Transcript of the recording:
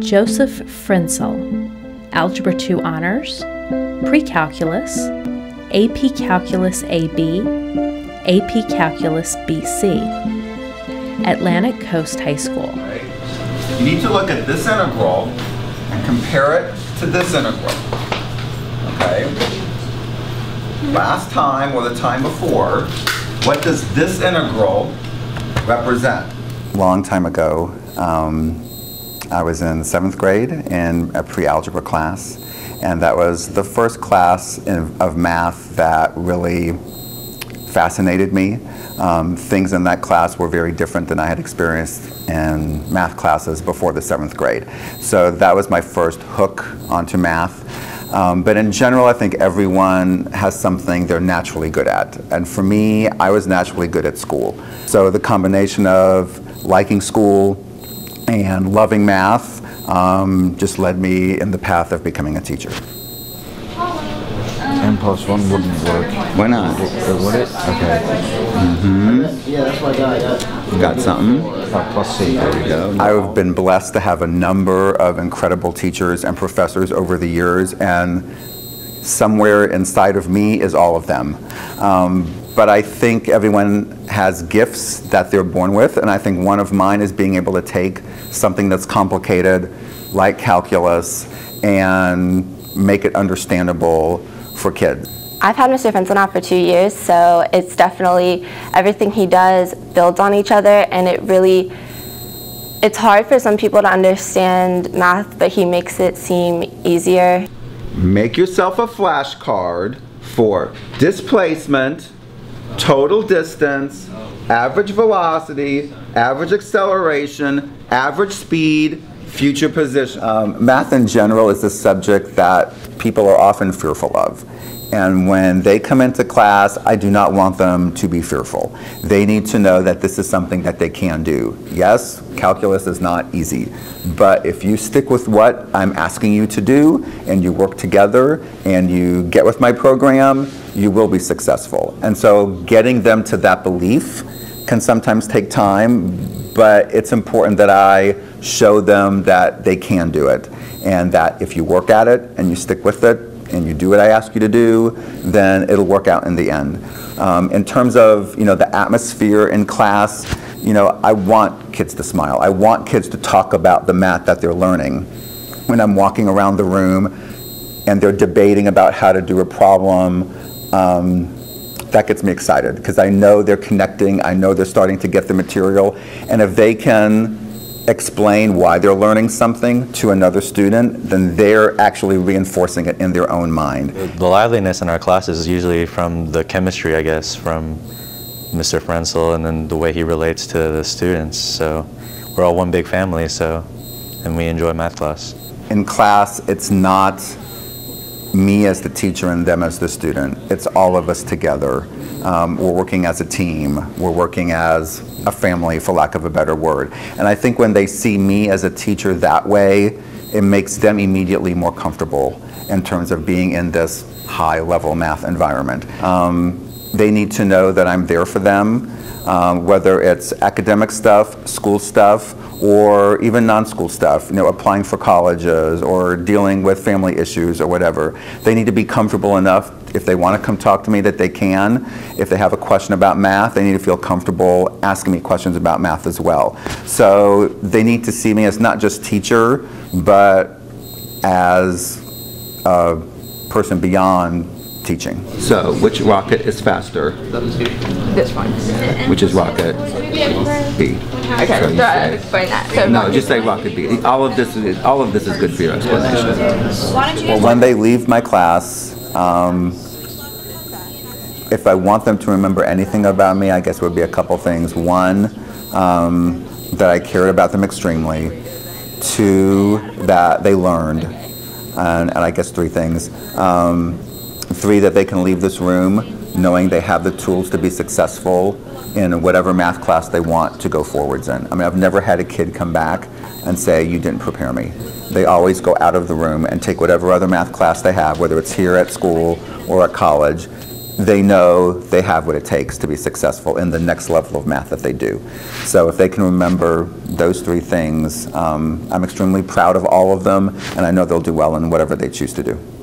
Joseph Frencl, Algebra 2 Honors, Pre-Calculus, AP Calculus AB, AP Calculus BC, Atlantic Coast High School. You need to look at this integral and compare it to this integral. Okay? Last time or the time before, what does this integral represent? Long time ago, um, I was in seventh grade in a pre-algebra class, and that was the first class in, of math that really fascinated me. Um, things in that class were very different than I had experienced in math classes before the seventh grade. So that was my first hook onto math. Um, but in general, I think everyone has something they're naturally good at. And for me, I was naturally good at school. So the combination of liking school and loving math um, just led me in the path of becoming a teacher. 10 plus 1 wouldn't work. Why not? Would it? Okay. Yeah, that's what I got. Got something? Plus C. There you go. I've been blessed to have a number of incredible teachers and professors over the years, and somewhere inside of me is all of them. Um, but I think everyone has gifts that they're born with, and I think one of mine is being able to take something that's complicated, like calculus, and make it understandable for kids. I've had Mr. Frencl now for two years, so it's definitely everything he does builds on each other, and it really it's hard for some people to understand math, but he makes it seem easier. Make yourself a flashcard for displacement, total distance, average velocity, average acceleration, average speed, future position. Um, math in general is a subject that people are often fearful of. And when they come into class, I do not want them to be fearful. They need to know that this is something that they can do. Yes, calculus is not easy, but if you stick with what I'm asking you to do and you work together and you get with my program, you will be successful. And so getting them to that belief can sometimes take time, but it's important that I show them that they can do it and that if you work at it and you stick with it and you do what I ask you to do, then it'll work out in the end. Um, in terms of you know the atmosphere in class, you know I want kids to smile. I want kids to talk about the math that they're learning. When I'm walking around the room and they're debating about how to do a problem, um, that gets me excited because I know they're connecting. I know they're starting to get the material, and if they can explain why they're learning something to another student, then they're actually reinforcing it in their own mind. The liveliness in our classes is usually from the chemistry, I guess, from Mr. Frencl and then the way he relates to the students. So we're all one big family, so, and we enjoy math class. In class, it's not me as the teacher and them as the student. It's all of us together. Um, we're working as a team. We're working as a family, for lack of a better word. And I think when they see me as a teacher that way, it makes them immediately more comfortable in terms of being in this high level math environment. Um, they need to know that I'm there for them, um, whether it's academic stuff, school stuff, or even non-school stuff, you know, applying for colleges or dealing with family issues or whatever. They need to be comfortable enough if they want to come talk to me that they can. If they have a question about math, they need to feel comfortable asking me questions about math as well. So they need to see me as not just teacher, but as a person beyond teaching. So, which rocket is faster? This one. Which is rocket B. Okay, So you so say- explain that. So No, just say rocket B. All of this is all of this is good for your explanation. Well, when they leave my class, um, if I want them to remember anything about me, I guess would be a couple things. One, um, that I cared about them extremely. Two, that they learned. And, and I guess three things. Um, three, that they can leave this room knowing they have the tools to be successful in whatever math class they want to go forwards in. I mean, I've never had a kid come back and say, you didn't prepare me. They always go out of the room and take whatever other math class they have, whether it's here at school or at college, they know they have what it takes to be successful in the next level of math that they do. So if they can remember those three things, um, I'm extremely proud of all of them, and I know they'll do well in whatever they choose to do.